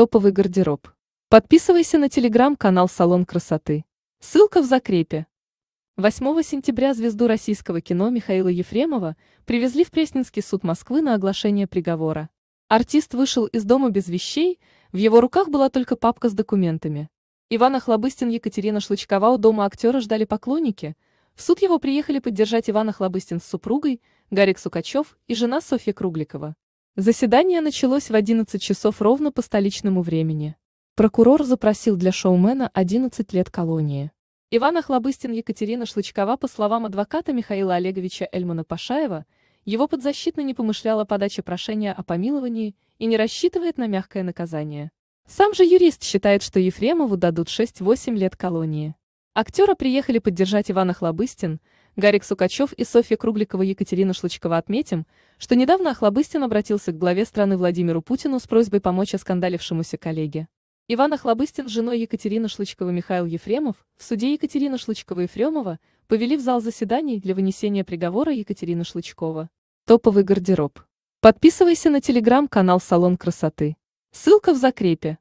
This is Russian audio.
Топовый гардероб. Подписывайся на телеграм-канал «Салон красоты». Ссылка в закрепе. 8 сентября звезду российского кино Михаила Ефремова привезли в Пресненский суд Москвы на оглашение приговора. Артист вышел из дома без вещей, в его руках была только папка с документами. Иван Охлобыстин Екатерина Шлычкова у дома актера ждали поклонники. В суд его приехали поддержать Иван Охлобыстин с супругой, Гарик Сукачев и жена Софья Кругликова. Заседание началось в 11 часов ровно по столичному времени. Прокурор запросил для шоумена 11 лет колонии. Иван Охлобыстин Екатерина Шлычкова, по словам адвоката Михаила Олеговича Эльмана Пашаева, его подзащитный не помышлял о подаче прошения о помиловании и не рассчитывает на мягкое наказание. Сам же юрист считает, что Ефремову дадут 6-8 лет колонии. Актера приехали поддержать Иван Охлобыстин, Гарик Сукачев и Софья Кругликова Екатерина Шлычкова отметим, что недавно Охлобыстин обратился к главе страны Владимиру Путину с просьбой помочь оскандалившемуся коллеге. Иван Охлобыстин с женой Екатерина Шлычкова Михаил Ефремов в суде Екатерина Шлычкова Ефремова повели в зал заседаний для вынесения приговора Екатерины Шлычкова. Топовый гардероб. Подписывайся на телеграм-канал «Салон красоты». Ссылка в закрепе.